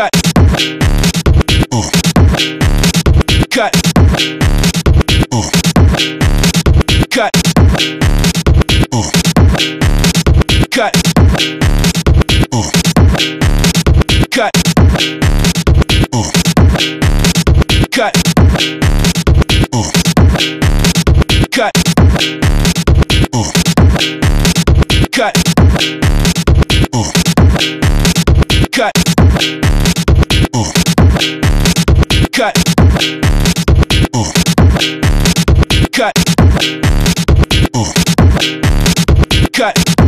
Cut. Uh. Cut. Uh. Cut. Uh. Cut. Uh. Cut. Uh. Cut. Uh. Cut. Uh. Cut. Cut. Cut. Cut.